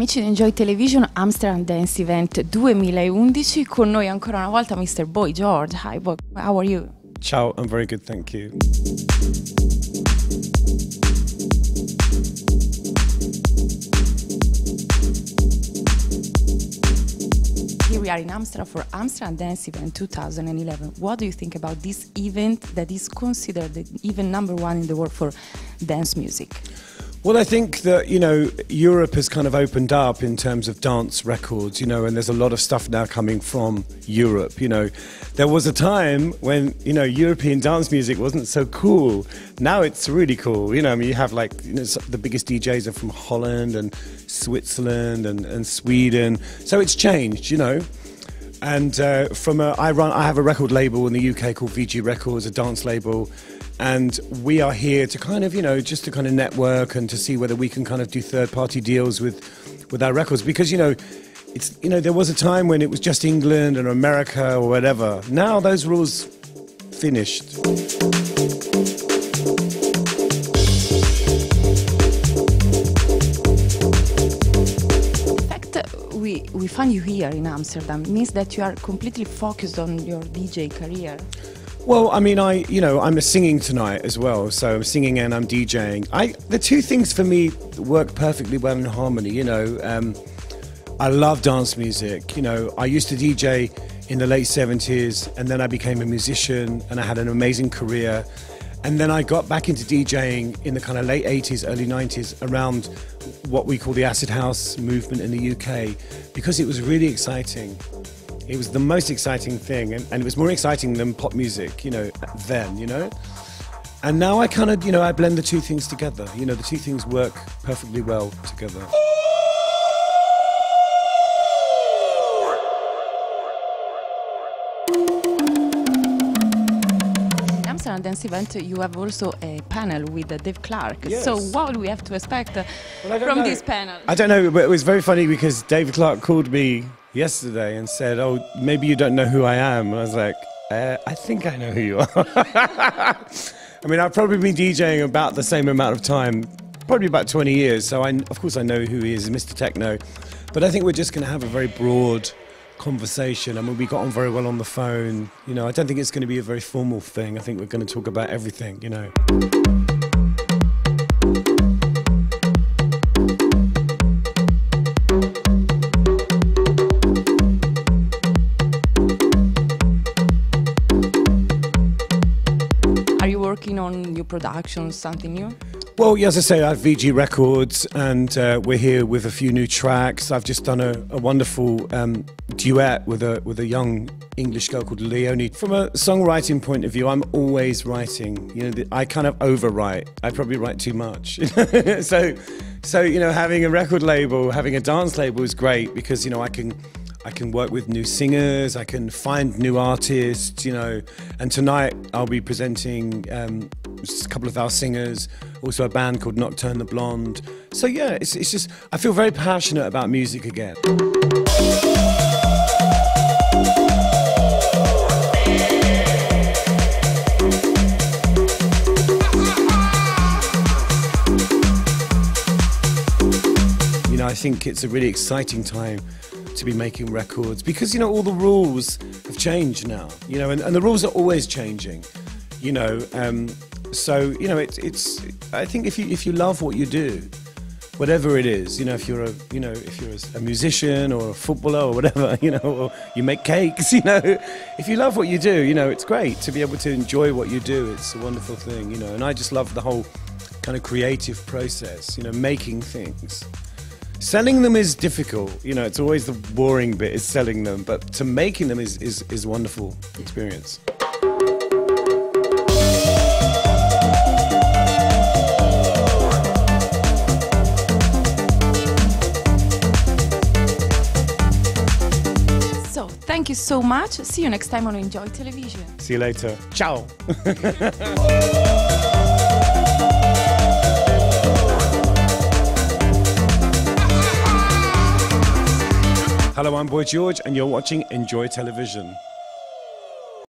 Amici di Enjoy Television Amsterdam Dance Event 2011, con noi ancora una volta Mr. Boy George. Hi, Boy. How are you? Ciao, I'm very good, thank you. Here we are in Amsterdam for Amsterdam Dance Event 2011. What do you think about this event that is considered the even number one in the world for dance music? Well, I think that, you know, Europe has kind of opened up in terms of dance records, you know, and there's a lot of stuff now coming from Europe, you know. There was a time when, you know, European dance music wasn't so cool. Now it's really cool. You know, I mean, you have like, you know, the biggest DJs are from Holland and Switzerland and, and Sweden. So it's changed, you know. And uh, from a, I run, I have a record label in the UK called VG Records, a dance label and we are here to kind of you know just to kind of network and to see whether we can kind of do third party deals with with our records. Because you know it's you know there was a time when it was just England and America or whatever. Now those rules finished. We, we find you here in Amsterdam means that you are completely focused on your DJ career. Well, I mean, I you know I'm singing tonight as well, so I'm singing and I'm DJing. I the two things for me work perfectly well in harmony. You know, um, I love dance music. You know, I used to DJ in the late 70s, and then I became a musician, and I had an amazing career. And then I got back into DJing in the kind of late 80s, early 90s, around what we call the acid house movement in the UK, because it was really exciting. It was the most exciting thing, and, and it was more exciting than pop music, you know, then, you know. And now I kind of, you know, I blend the two things together. You know, the two things work perfectly well together. Amsterdam Dance Event, you have also a panel with uh, Dave Clarke. Yes. So, what do we have to expect uh, Well, from know. this panel? I don't know, but it was very funny because Dave Clarke called me yesterday and said, "Oh, maybe you don't know who I am." And I was like, uh, "I think I know who you are." I mean, I've probably been DJing about the same amount of time, probably about 20 years. So I, of course, I know who he is, Mr. Techno. But I think we're just going to have a very broad conversation. I mean, we got on very well on the phone. You know, I don't think it's going to be a very formal thing. I think we're going to talk about everything. You know. On new productions, something new? Well, yeah, as I say, I have VG Records, and uh, we're here with a few new tracks. I've just done a, a wonderful um, duet with a with a young English girl called Leonie. From a songwriting point of view, I'm always writing. You know, I kind of overwrite. I probably write too much. so, so you know, having a record label, having a dance label is great because you know I can. I can work with new singers. I can find new artists, you know. And tonight I'll be presenting um, a couple of our singers, also a band called Nocturne the Blonde. So yeah, it's, it's just I feel very passionate about music again. You know, I think it's a really exciting time to be making records because, you know, all the rules have changed now, you know, and, and the rules are always changing, you know. Um, so, you know, it's, it's, I think if you, if you love what you do, whatever it is, you know, if you're a, you know, if you're a, a musician or a footballer or whatever, you know, or you make cakes, you know, if you love what you do, you know, it's great to be able to enjoy what you do. It's a wonderful thing, you know, and I just love the whole kind of creative process, you know, making things. Selling them is difficult, you know, it's always the boring bit is selling them, but to making them is, is, is a wonderful experience. So, thank you so much. See you next time on Enjoy Television. See you later. Ciao. I'm Boy George, and you're watching Enjoy Television.